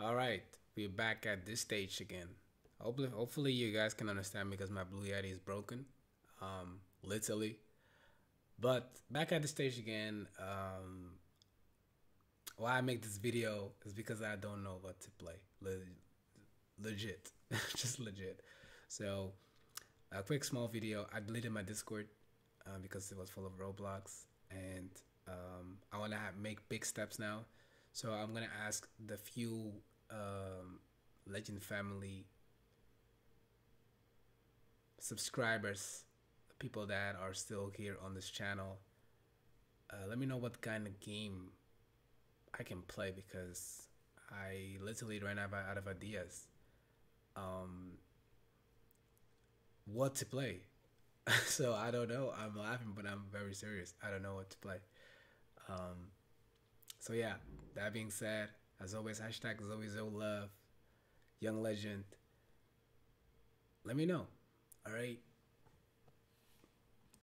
All right, we're back at this stage again. Hopefully, hopefully you guys can understand because my Blue Yeti is broken, um, literally. But back at the stage again. Um, why I make this video is because I don't know what to play. Le- legit, just legit. So, a quick small video. I deleted my Discord uh, because it was full of Roblox, and um, I want to make big steps now. So I'm gonna ask the few um, Legend Family subscribers, people that are still here on this channel. Uh, let me know what kind of game I can play because I literally ran out of, out of ideas. Um, what to play. so I don't know. I'm laughing, but I'm very serious. I don't know what to play. Um, so yeah, that being said, as always, hashtag is always no love, young legend. Let me know. All right.